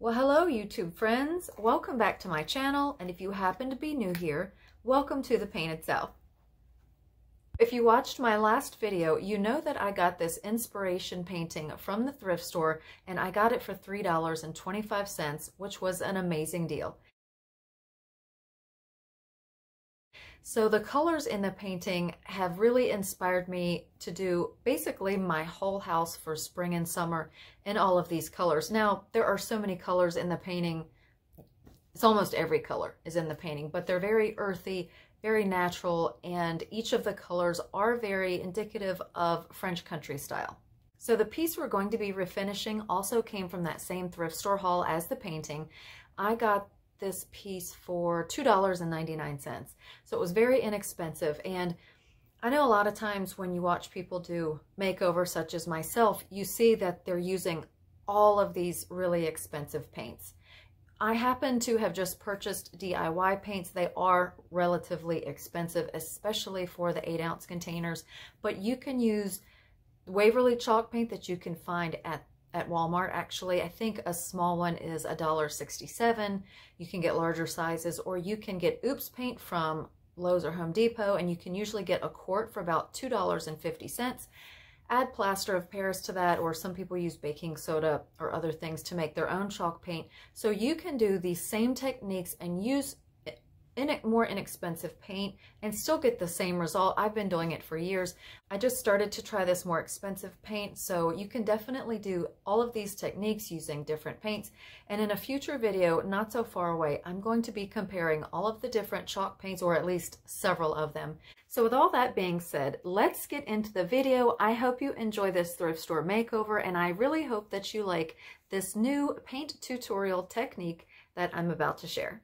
Well, hello YouTube friends. Welcome back to my channel, and if you happen to be new here, welcome to The Painted South. If you watched my last video, you know that I got this inspiration painting from the thrift store, and I got it for $3.25, which was an amazing deal. So the colors in the painting have really inspired me to do basically my whole house for spring and summer in all of these colors. Now, there are so many colors in the painting. It's almost every color is in the painting, but they're very earthy, very natural, and each of the colors are very indicative of French country style. So the piece we're going to be refinishing also came from that same thrift store haul as the painting. I got this piece for $2.99. So it was very inexpensive. And I know a lot of times when you watch people do makeovers such as myself, you see that they're using all of these really expensive paints. I happen to have just purchased DIY paints. They are relatively expensive, especially for the 8 ounce containers, but you can use Waverly chalk paint that you can find at at Walmart actually. I think a small one is $1.67. You can get larger sizes or you can get Oops paint from Lowe's or Home Depot and you can usually get a quart for about $2.50. Add plaster of Paris to that or some people use baking soda or other things to make their own chalk paint. So you can do these same techniques and use in more inexpensive paint and still get the same result. I've been doing it for years. I just started to try this more expensive paint, so you can definitely do all of these techniques using different paints. And in a future video, not so far away, I'm going to be comparing all of the different chalk paints, or at least several of them. So with all that being said, let's get into the video. I hope you enjoy this thrift store makeover, and I really hope that you like this new paint tutorial technique that I'm about to share.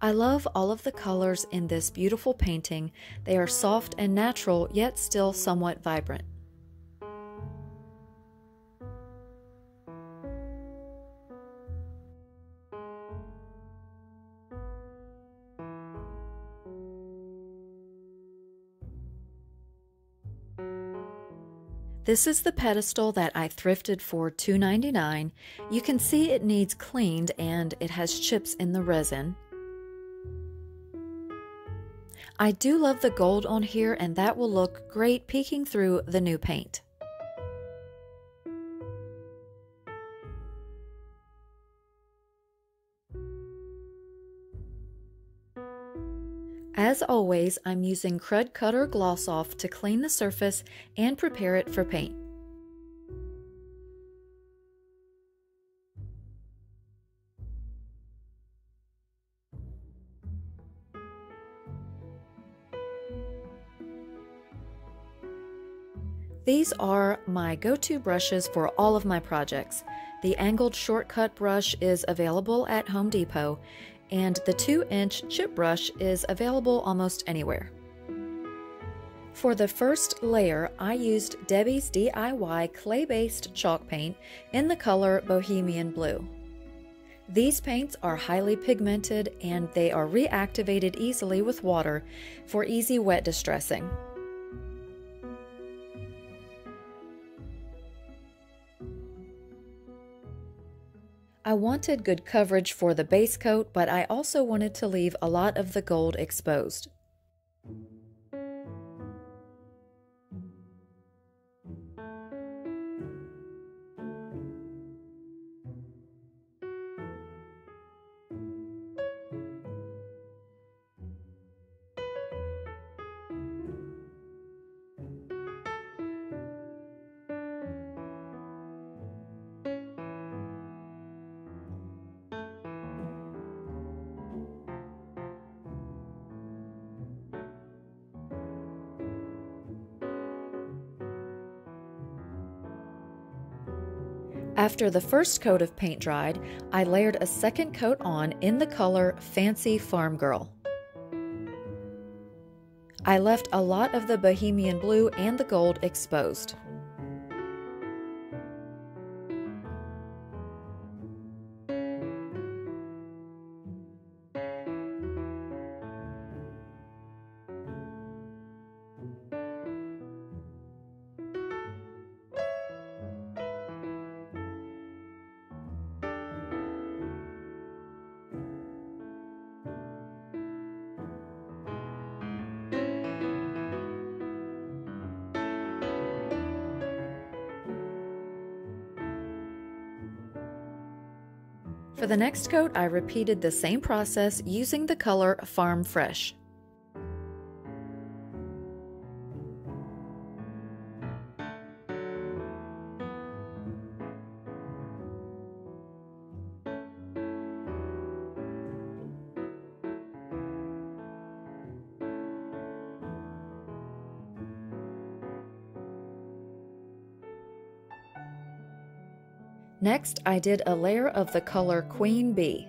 I love all of the colors in this beautiful painting. They are soft and natural, yet still somewhat vibrant. This is the pedestal that I thrifted for $2.99. You can see it needs cleaned and it has chips in the resin. I do love the gold on here and that will look great peeking through the new paint. As always, I'm using Krud Kutter Gloss Off to clean the surface and prepare it for paint. These are my go-to brushes for all of my projects. The angled shortcut brush is available at Home Depot, and the 2-inch chip brush is available almost anywhere. For the first layer, I used Debi's DIY clay-based chalk paint in the color Bohemian Blue. These paints are highly pigmented and they are reactivated easily with water for easy wet distressing. I wanted good coverage for the base coat, but I also wanted to leave a lot of the gold exposed. After the first coat of paint dried, I layered a second coat on in the color Fancy Farmgirl. I left a lot of the Bohemian blue and the gold exposed. For the next coat, I repeated the same process using the color Farm Fresh. Next, I did a layer of the color Queen Bee.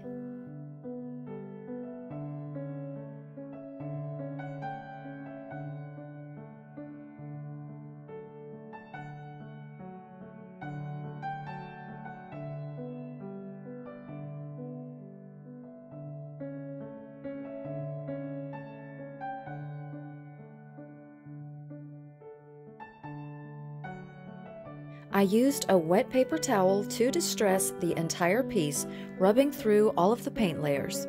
I used a wet paper towel to distress the entire piece, rubbing through all of the paint layers.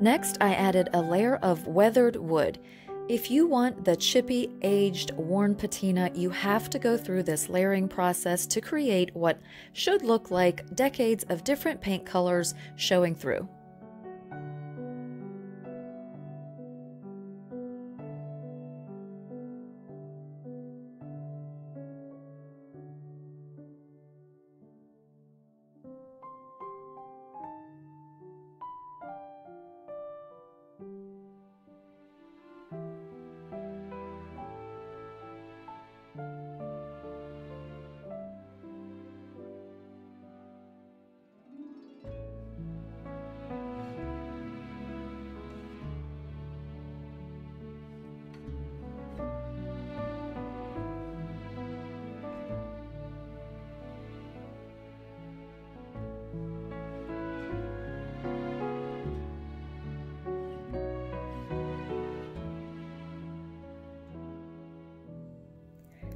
Next, I added a layer of weathered wood. If you want the chippy, aged, worn patina, you have to go through this layering process to create what should look like decades of different paint colors showing through.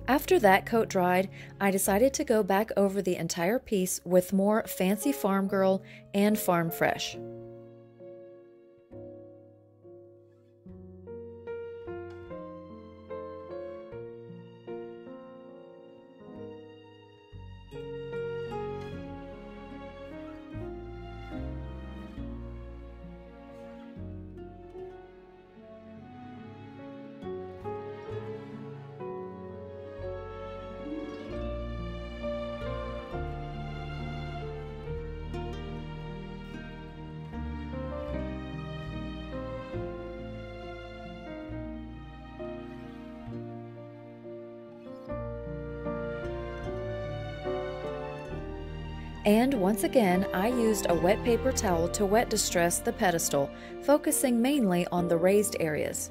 After that coat dried, I decided to go back over the entire piece with more Fancy Farmgirl and Farm Fresh. And once again, I used a wet paper towel to wet distress the pedestal, focusing mainly on the raised areas.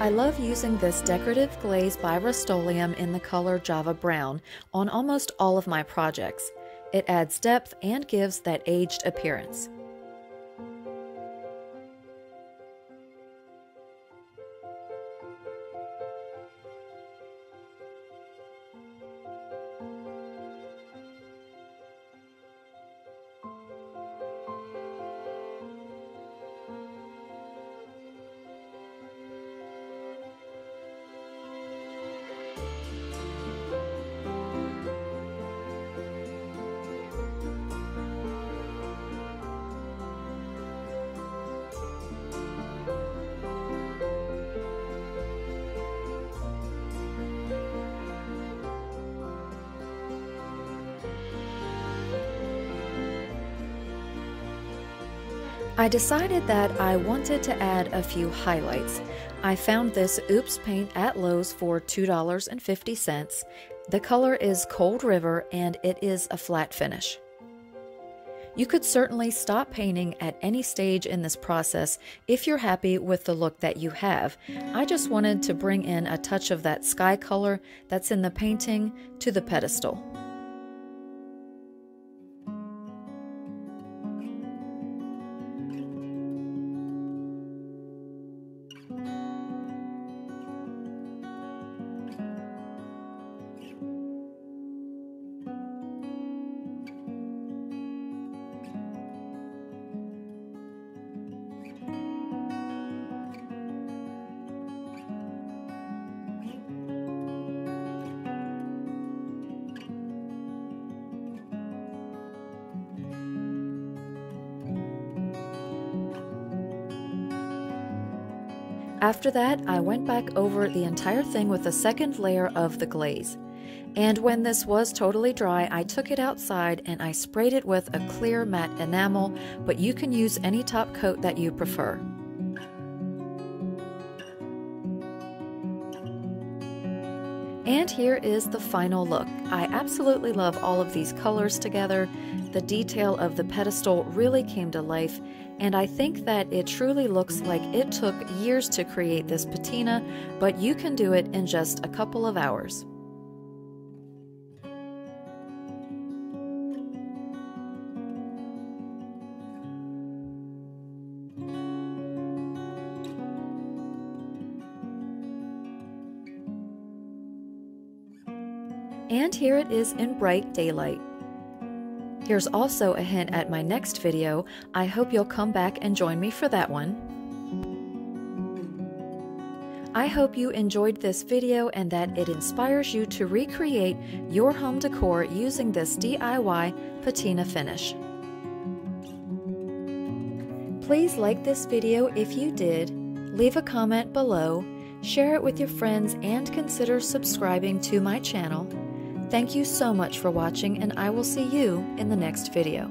I love using this decorative glaze by Rust-Oleum in the color Java Brown on almost all of my projects. It adds depth and gives that aged appearance. I decided that I wanted to add a few highlights. I found this Oops paint at Lowe's for $2.50. The color is Cold River and it is a flat finish. You could certainly stop painting at any stage in this process if you're happy with the look that you have. I just wanted to bring in a touch of that sky color that's in the painting to the pedestal. After that, I went back over the entire thing with a second layer of the glaze. And when this was totally dry, I took it outside and I sprayed it with a clear matte enamel, but you can use any top coat that you prefer. And here is the final look. I absolutely love all of these colors together. The detail of the pedestal really came to life, and I think that it truly looks like it took years to create this patina, but you can do it in just a couple of hours. And here it is in bright daylight. Here's also a hint at my next video. I hope you'll come back and join me for that one. I hope you enjoyed this video and that it inspires you to recreate your home decor using this DIY patina finish. Please like this video if you did, leave a comment below, share it with your friends, and consider subscribing to my channel. Thank you so much for watching and I will see you in the next video.